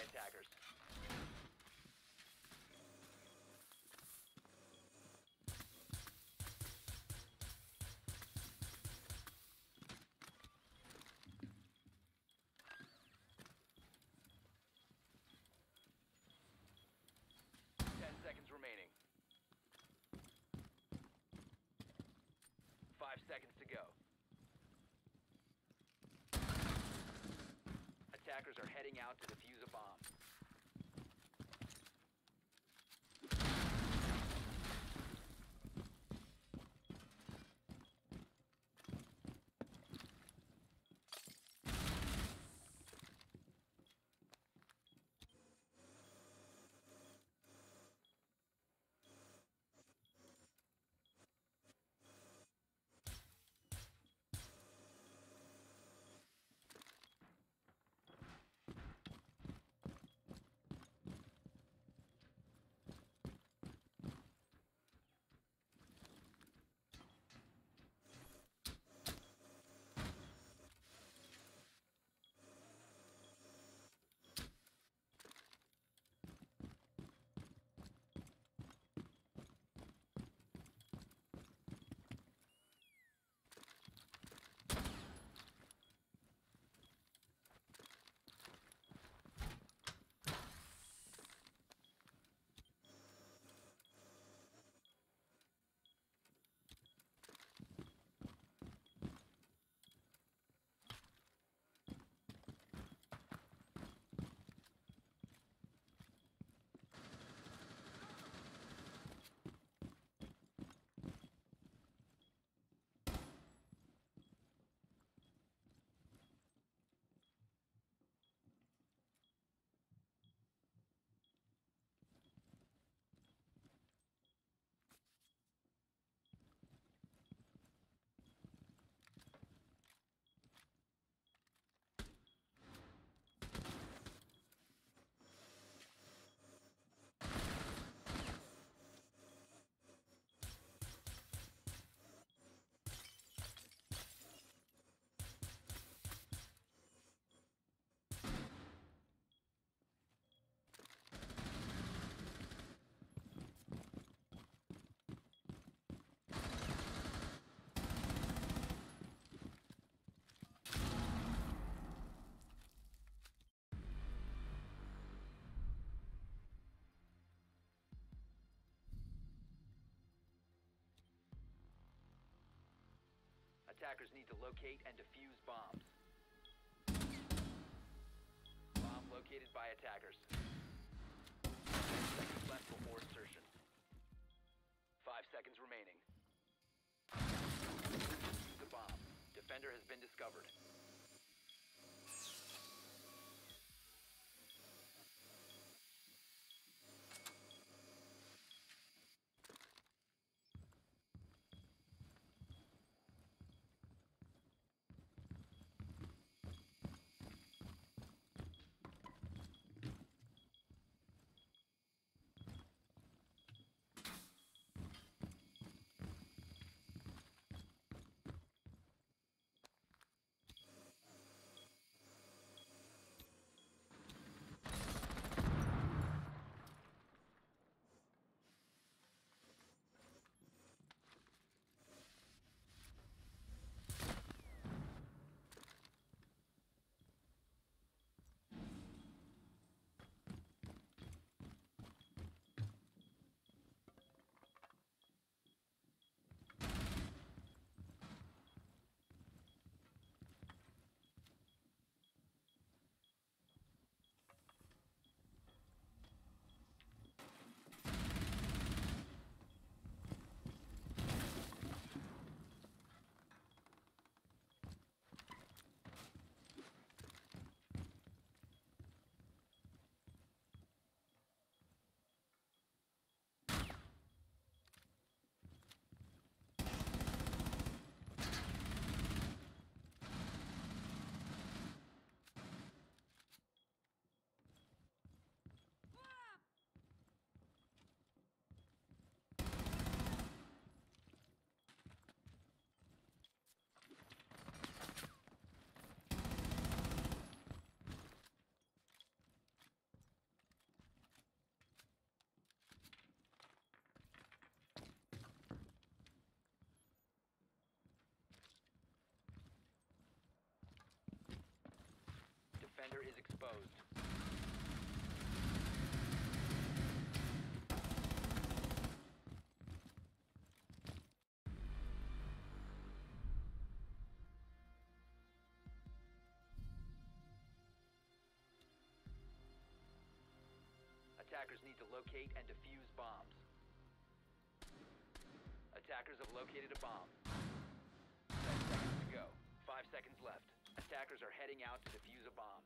by attackers. Ten seconds remaining. Five seconds to go. Attackers need to locate and defuse bombs. Bomb located by attackers. Seconds left before insertion. Five seconds remaining. Defuse the bomb. Defender has been discovered. To locate and defuse bombs. Attackers have located a bomb. Seconds to go. Five seconds left. Attackers are heading out to defuse a bomb.